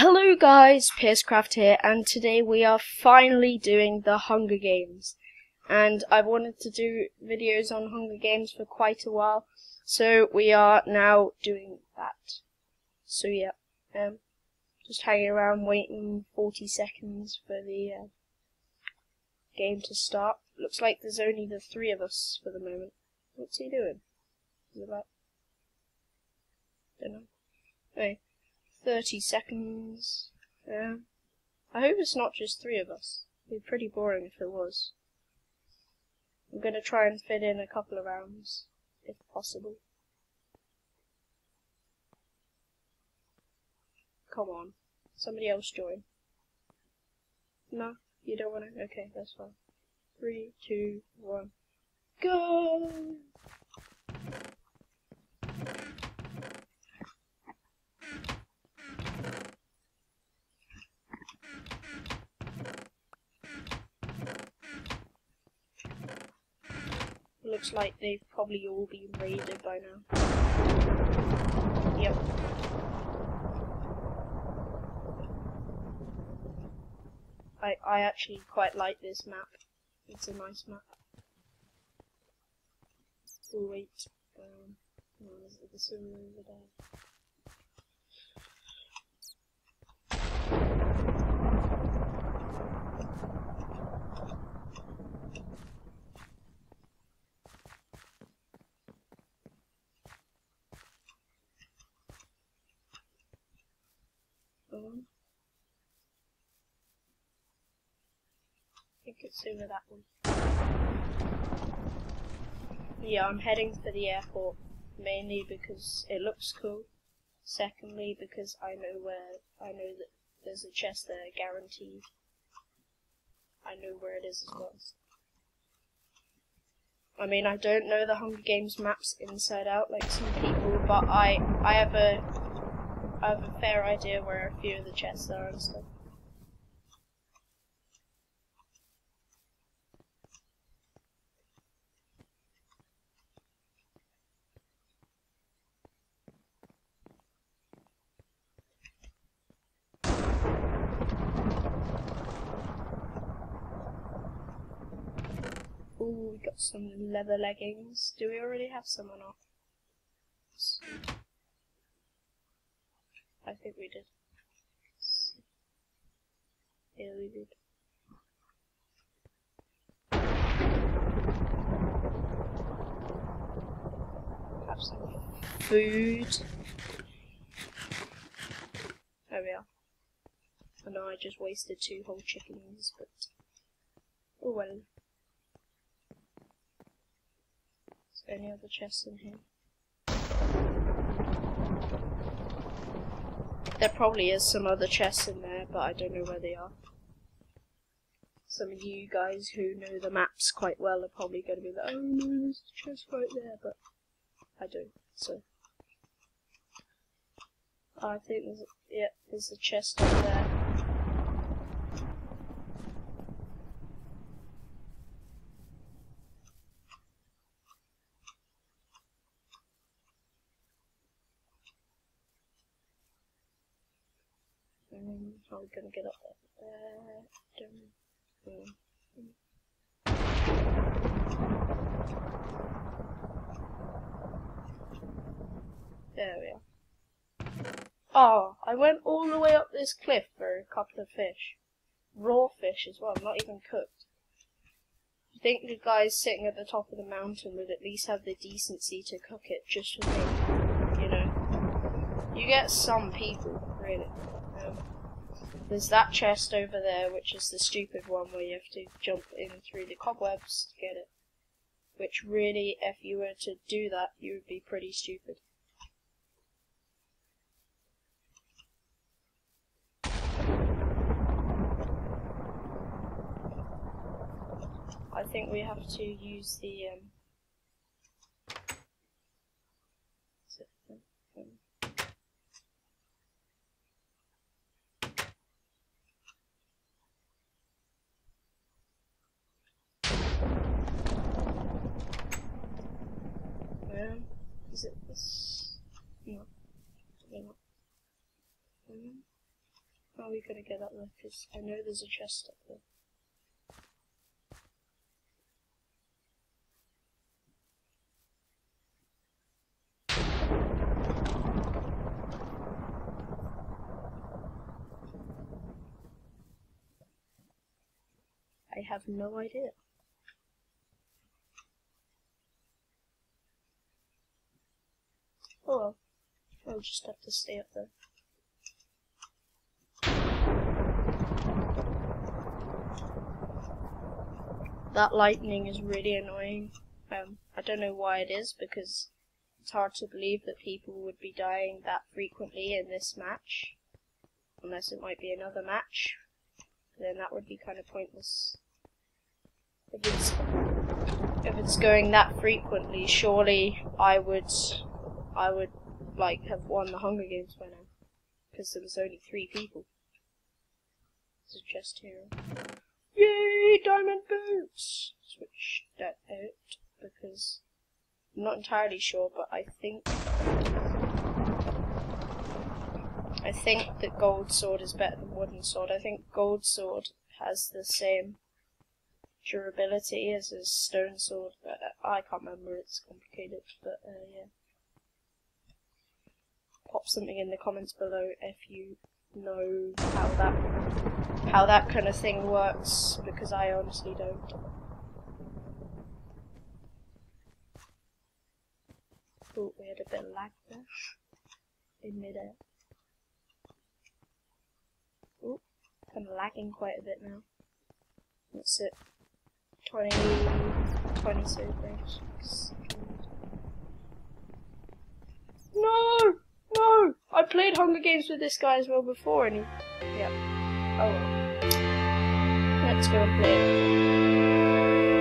Hello guys, PearseCraft here, and today we are finally doing the Hunger Games. And I've wanted to do videos on Hunger Games for quite a while, so we are now doing that. So yeah, um, just hanging around waiting 40 seconds for the uh, game to start. Looks like there's only the three of us for the moment. What's he doing? Is it like... Don't know. Anyway. 30 seconds. Yeah. I hope it's not just three of us. It'd be pretty boring if it was. I'm gonna try and fit in a couple of rounds, if possible. Come on. Somebody else join. No? You don't wanna? Okay, that's fine. Three, two, one. Go! Looks like they've probably all been raided by now. Yep. I, I actually quite like this map. It's a nice map. Oh wait, um, no, there's, there's over there. I that one. Yeah, I'm heading for the airport, mainly because it looks cool. Secondly, because I know where, I know that there's a chest there, guaranteed. I know where it is as well. I mean, I don't know the Hunger Games maps inside out like some people, but I, I have a I have a fair idea where a few of the chests are and stuff. Some leather leggings. Do we already have some or not? I think we did. Yeah, we did. Have some food. There we are. I know I just wasted two whole chickens, but oh well. Is there any other chests in here? There probably is some other chests in there, but I don't know where they are. Some of you guys who know the maps quite well are probably going to be like, oh no, there's a chest right there, but I don't, so. I think there's, a, yeah, there's a chest over there. Um, are we gonna get up there? There we are. Oh, I went all the way up this cliff for a couple of fish. Raw fish as well, not even cooked. I think the guys sitting at the top of the mountain would at least have the decency to cook it just for me. You know? You get some people, really. There's that chest over there, which is the stupid one where you have to jump in through the cobwebs to get it. Which really, if you were to do that, you would be pretty stupid. I think we have to use the um, Is it this? No. No. Mm. How are we gonna get up there? Because I know there's a chest up there. I have no idea. Oh well. I'll just have to stay up there. That lightning is really annoying. Um, I don't know why it is, because it's hard to believe that people would be dying that frequently in this match. Unless it might be another match. Then that would be kind of pointless. If it's, if it's going that frequently, surely I would, I would, like, have won the Hunger Games by now. Because there was only three people. There's a chest here. Yay, diamond boots! Switch that out because I'm not entirely sure, but I think I think that gold sword is better than wooden sword. I think gold sword has the same durability as a stone sword, but I can't remember. It's complicated, but uh, yeah. Pop something in the comments below if you know how that how that kind of thing works because I honestly don't. Oh, we had a bit of lag there in midair. Oh, kind of lagging quite a bit now. That's it. 20, 20 save frames. No! No! I played Hunger Games with this guy as well before and he... Yeah. Oh well. Let's go and play it.